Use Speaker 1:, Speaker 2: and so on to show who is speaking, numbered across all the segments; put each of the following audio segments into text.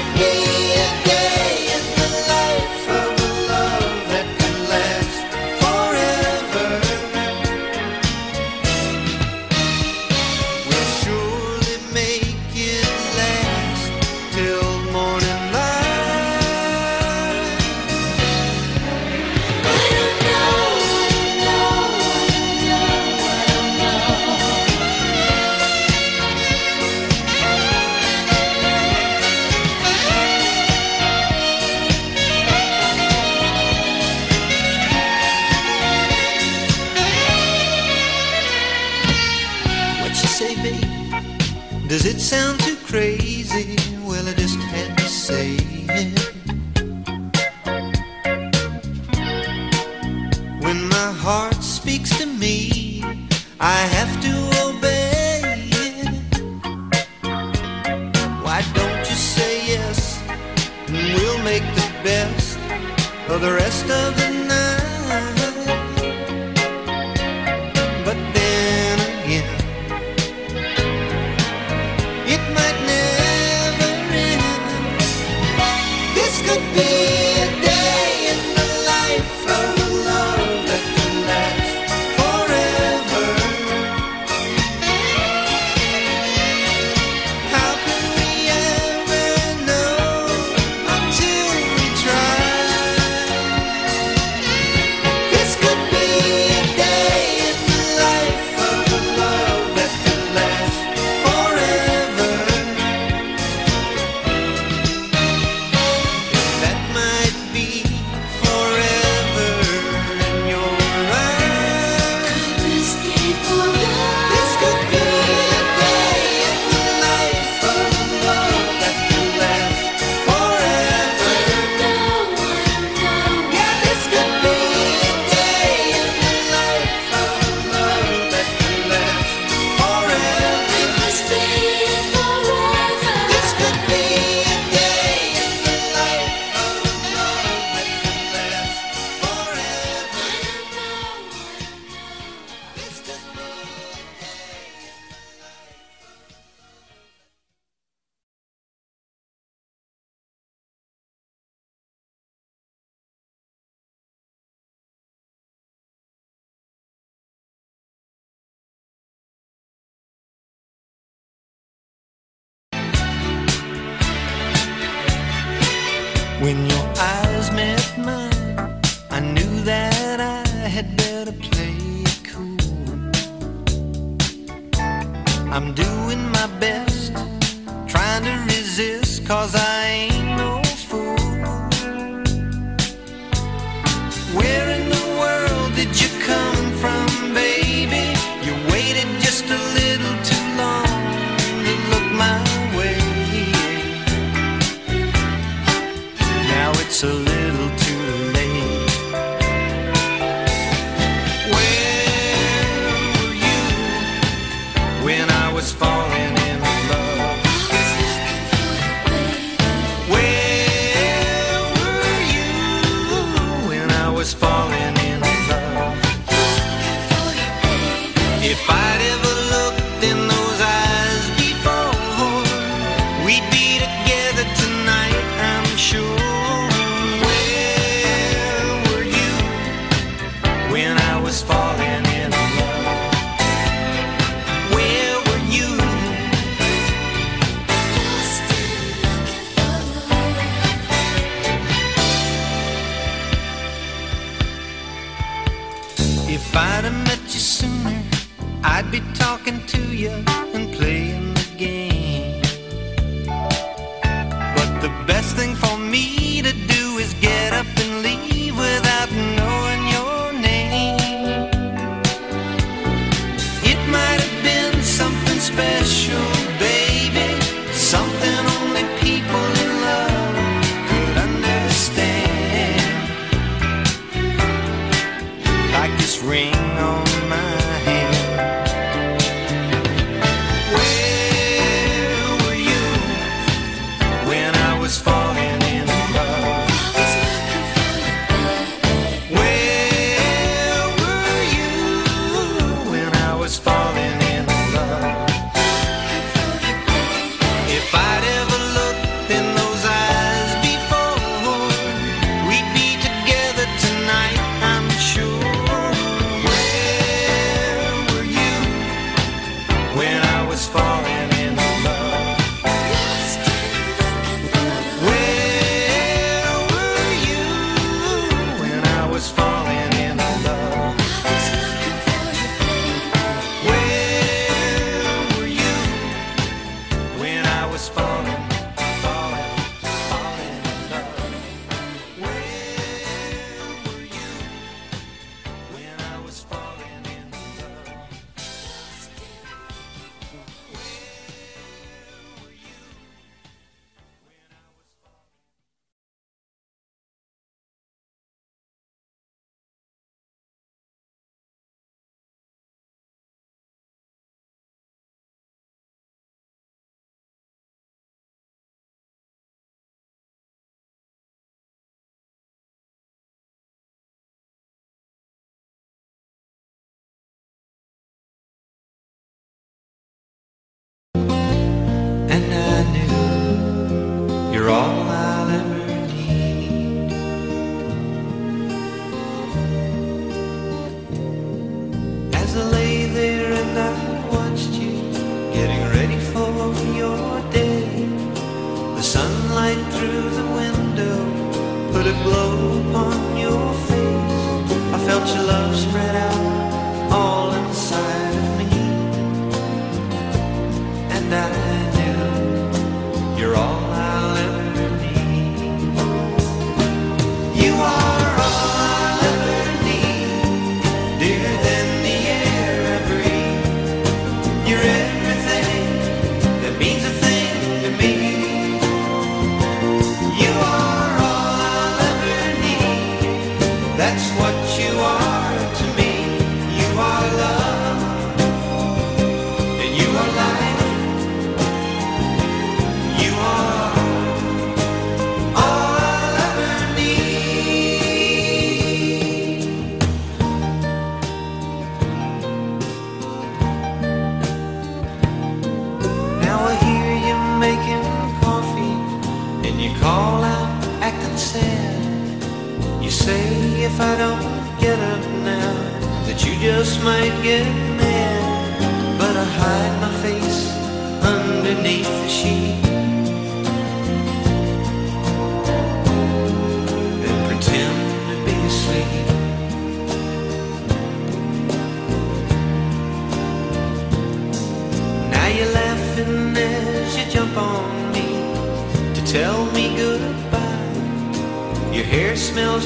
Speaker 1: could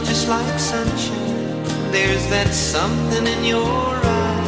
Speaker 1: just like sunshine. There's that something in your eyes.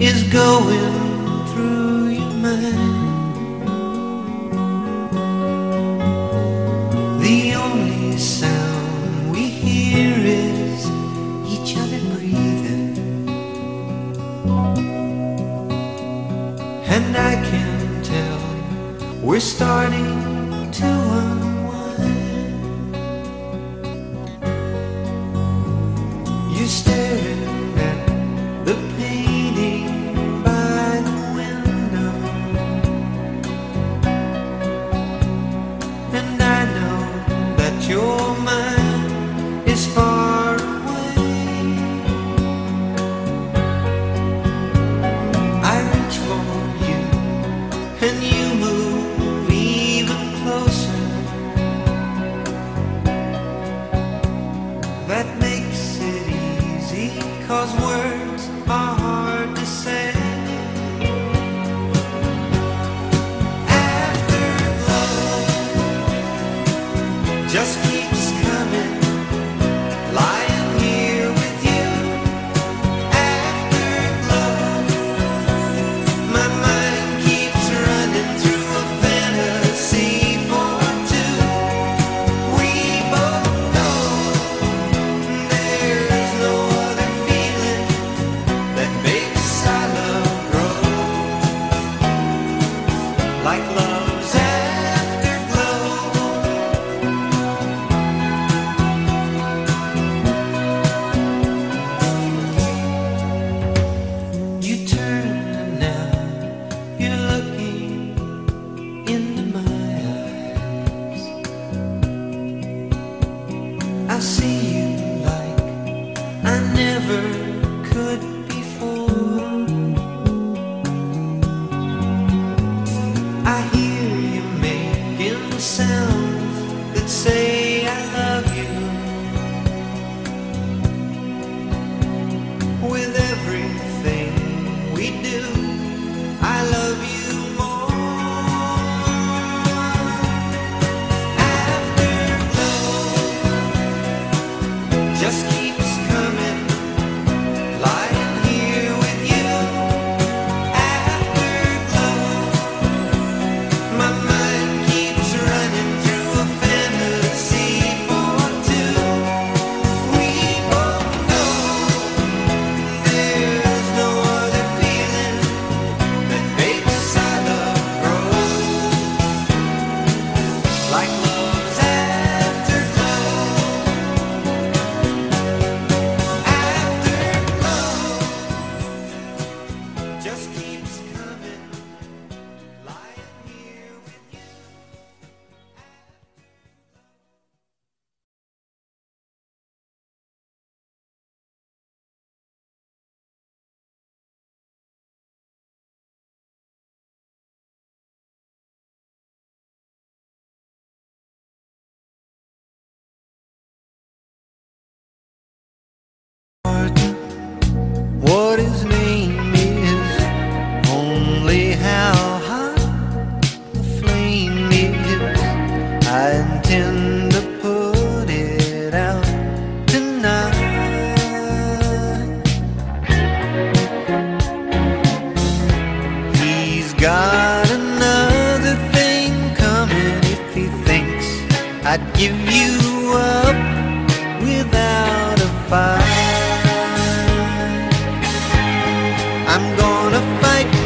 Speaker 1: is going I'm gonna fight.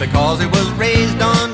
Speaker 1: because it was raised on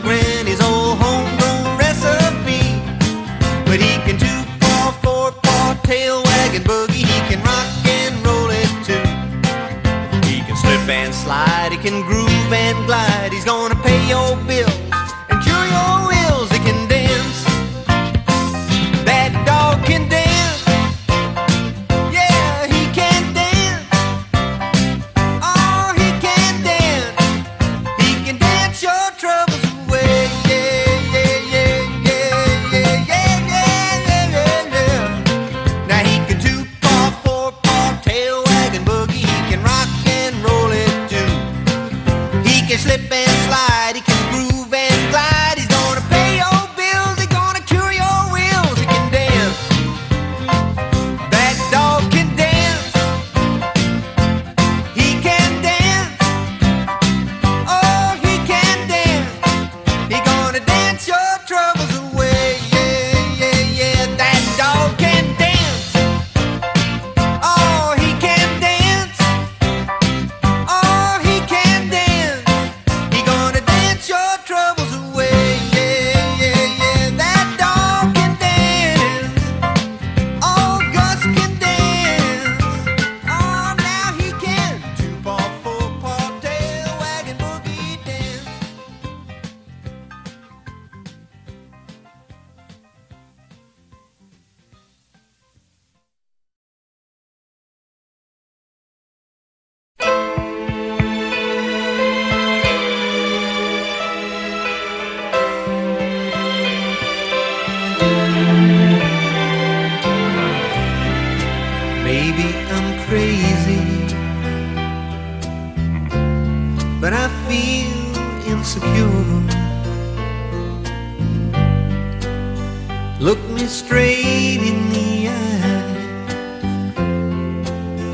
Speaker 1: straight in the eye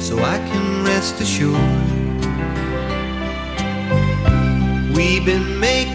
Speaker 1: so I can rest assured. We've been making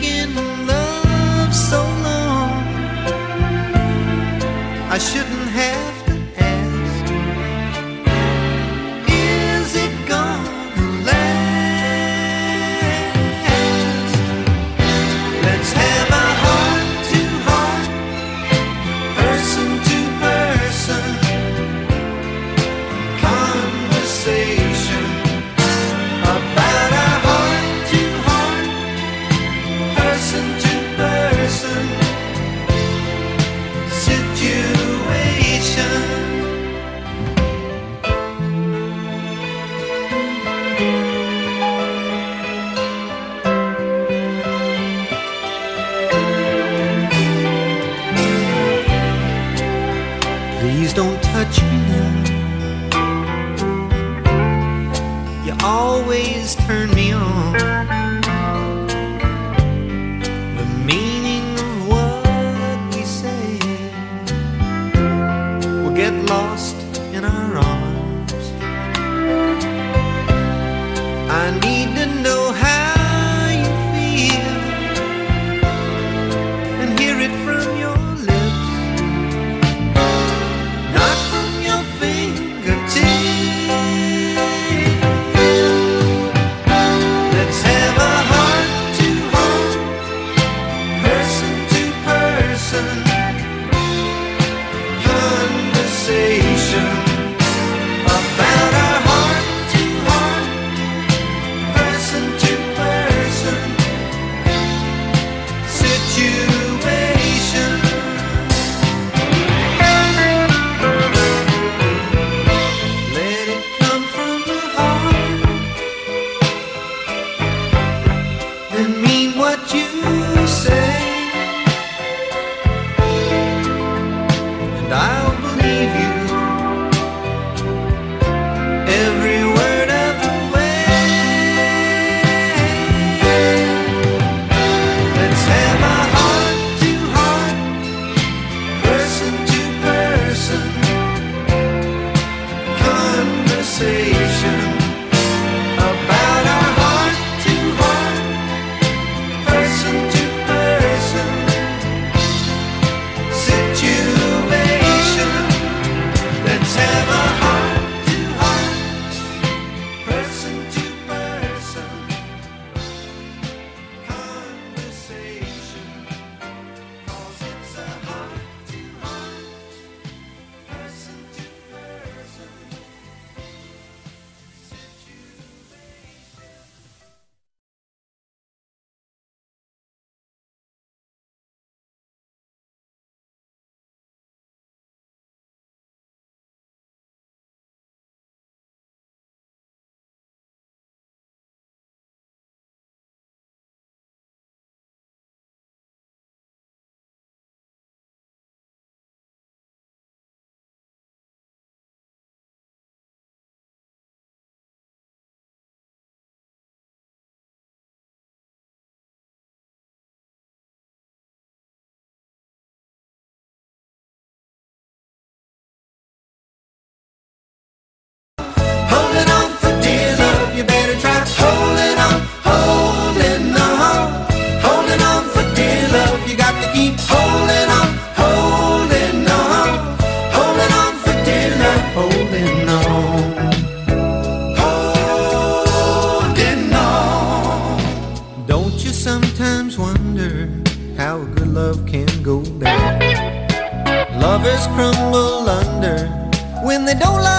Speaker 1: crumble under. When they don't love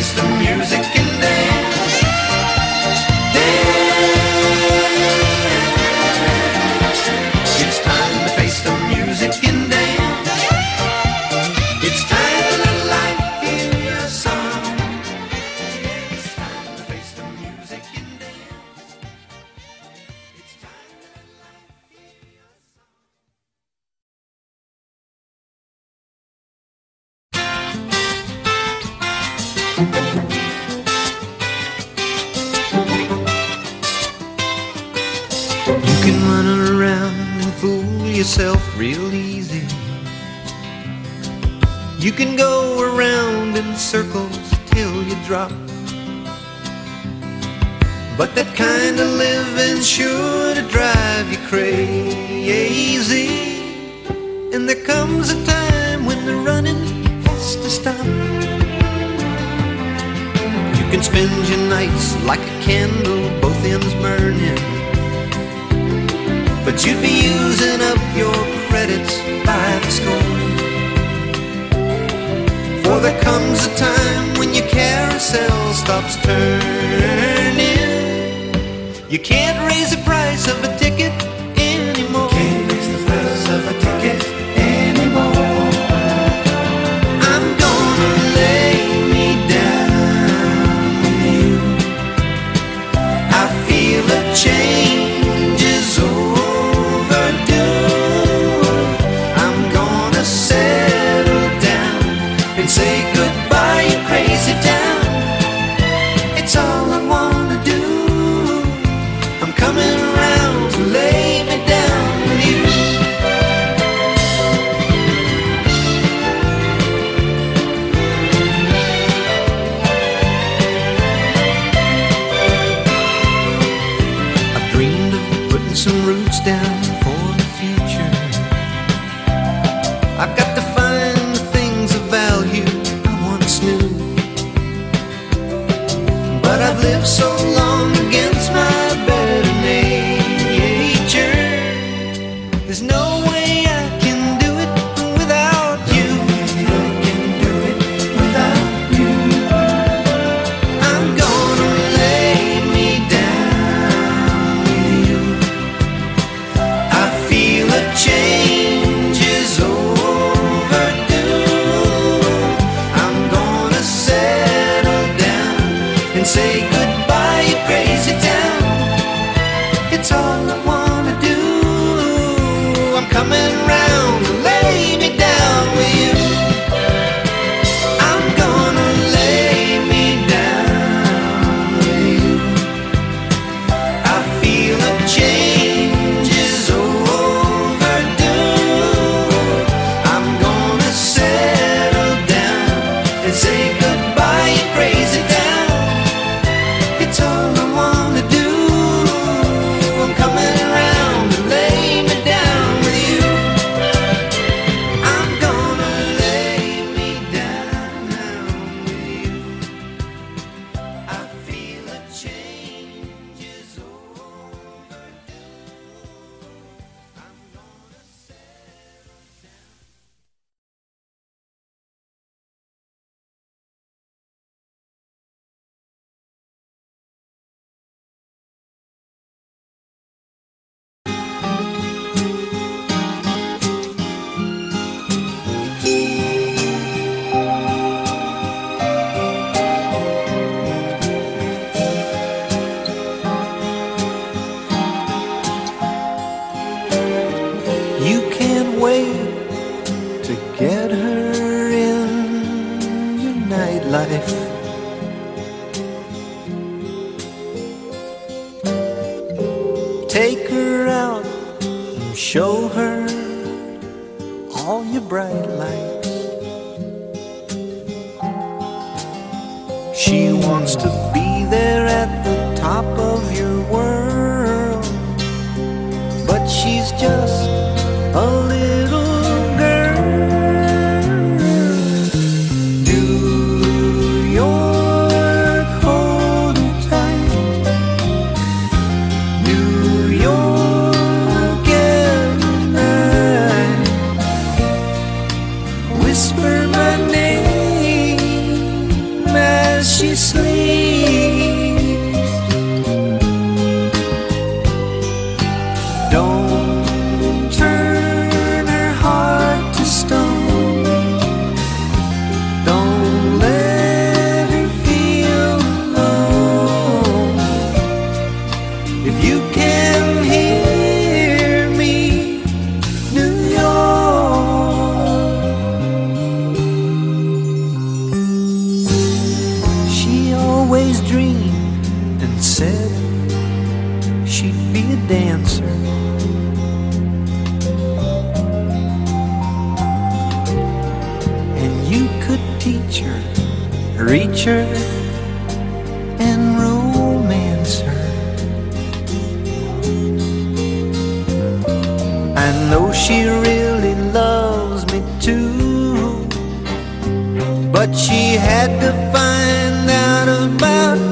Speaker 1: time to she really loves me too. But she had to find out about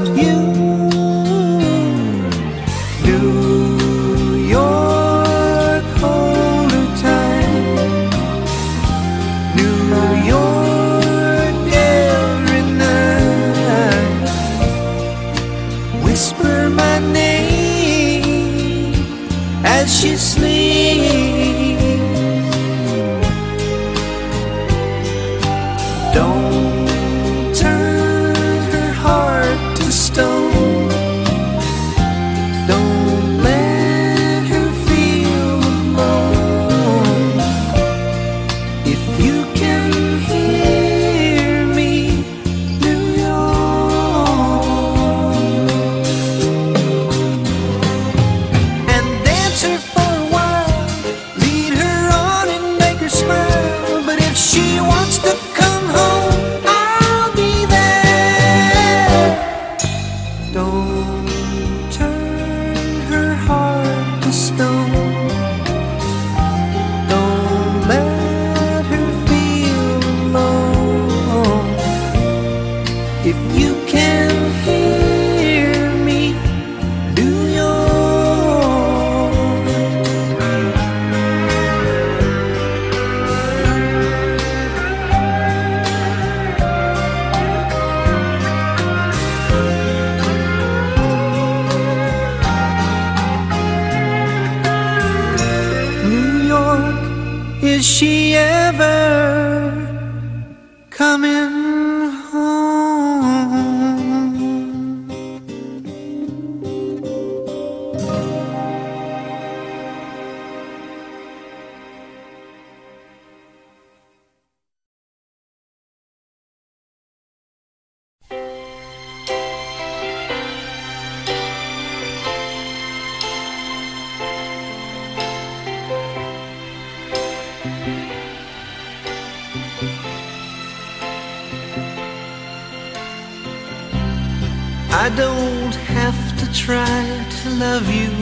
Speaker 1: try to love you.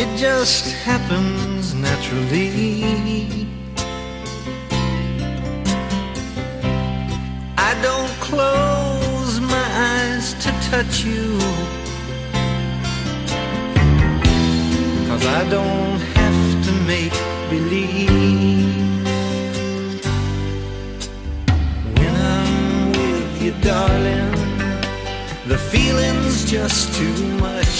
Speaker 1: It just happens naturally. I don't close my eyes to touch you. Cause I don't have to make believe. Darling, the feeling's just too much.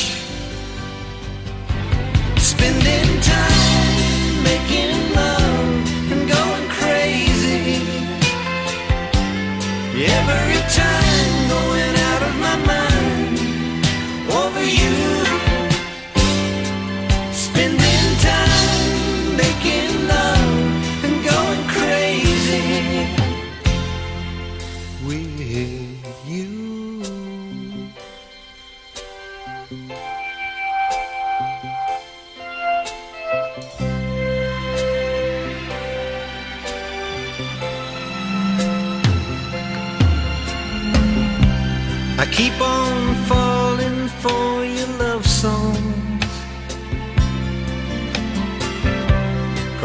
Speaker 1: Spending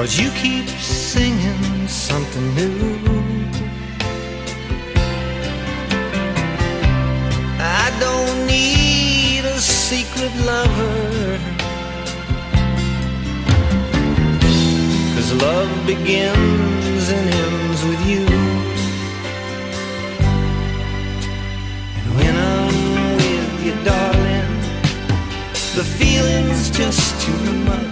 Speaker 1: Cause you keep singing something new. I don't need a secret lover. Cause love begins and ends with you. And when I'm with you, darling, the feeling's just too much.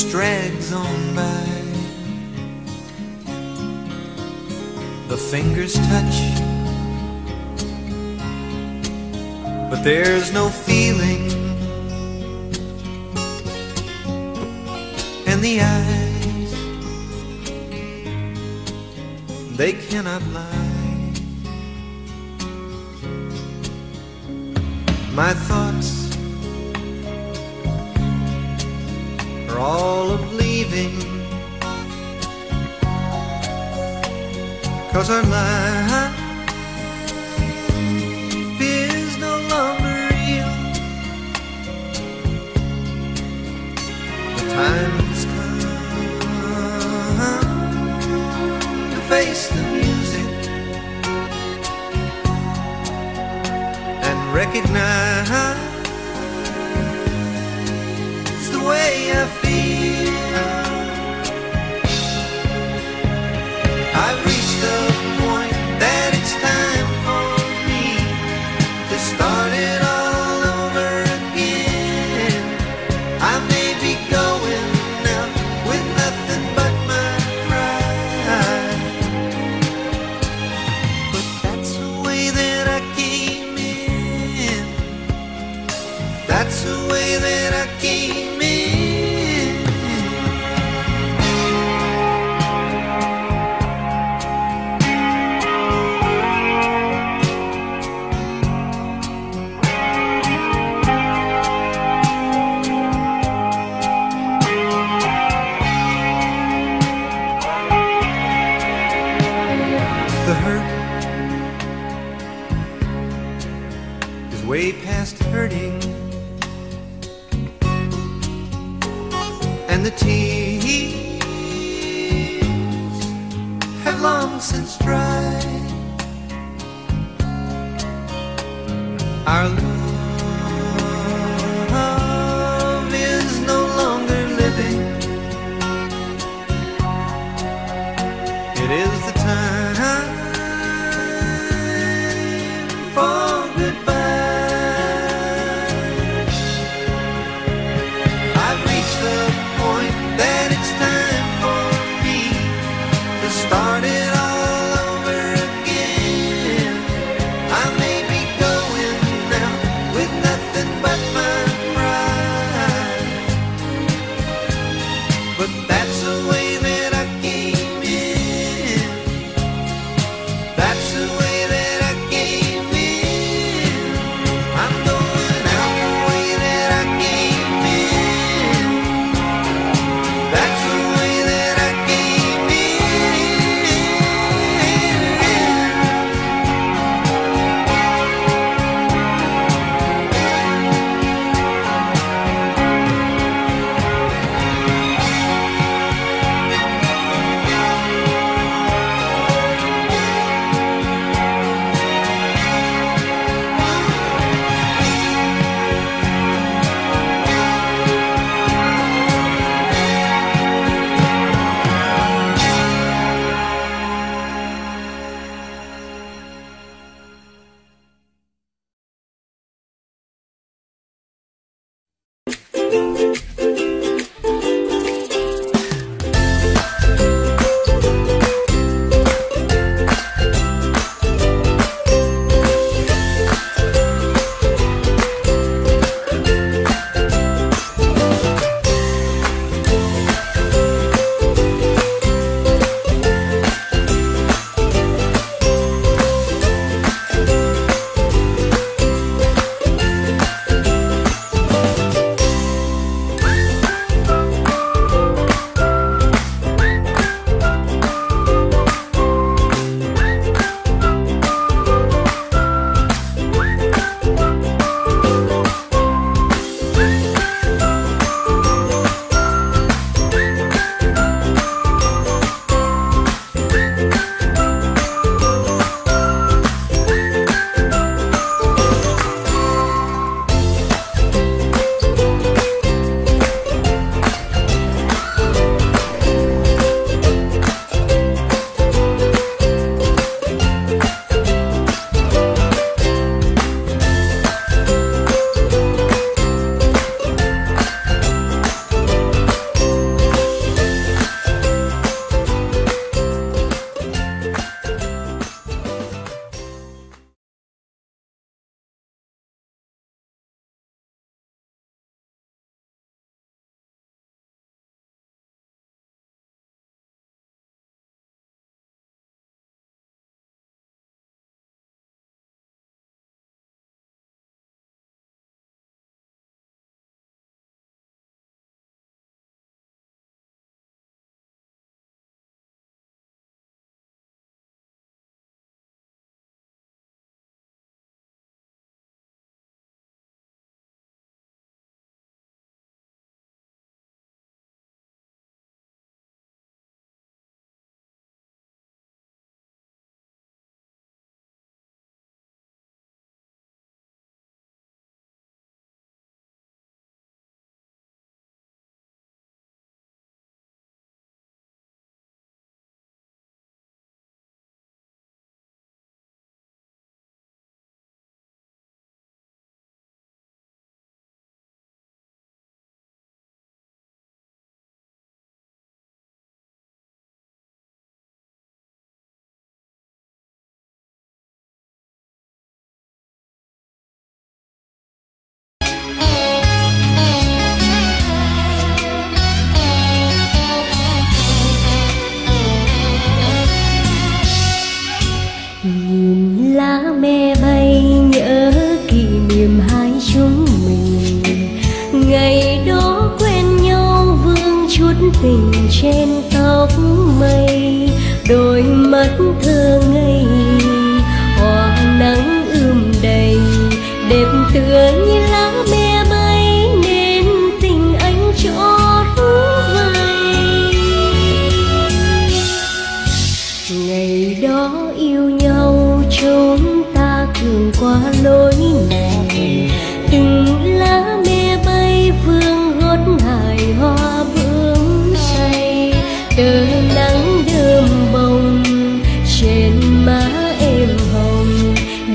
Speaker 1: Just drags on by. The fingers touch, but there's no feeling. And the eyes, they cannot lie. My thoughts Cause our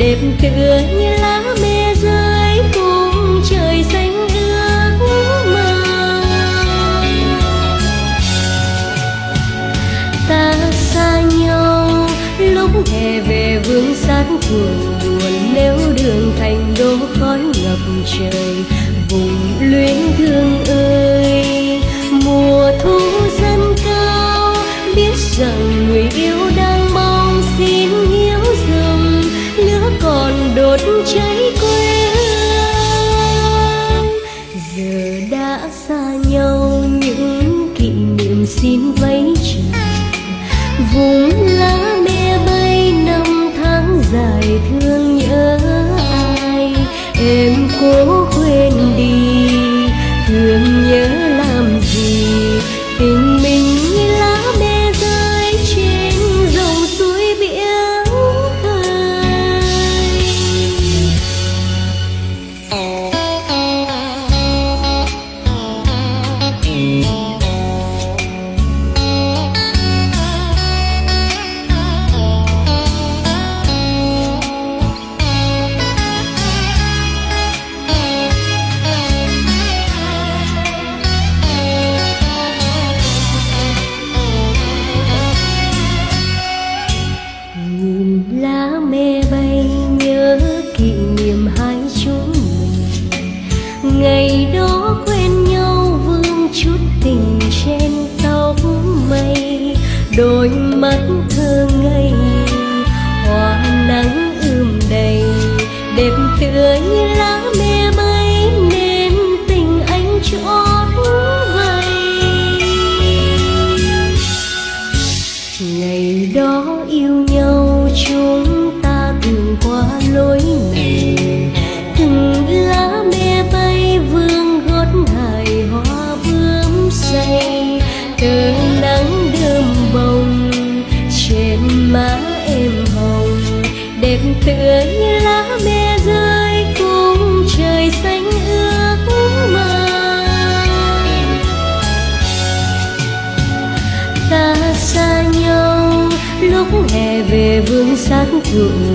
Speaker 2: đẹp tựa như yêu sát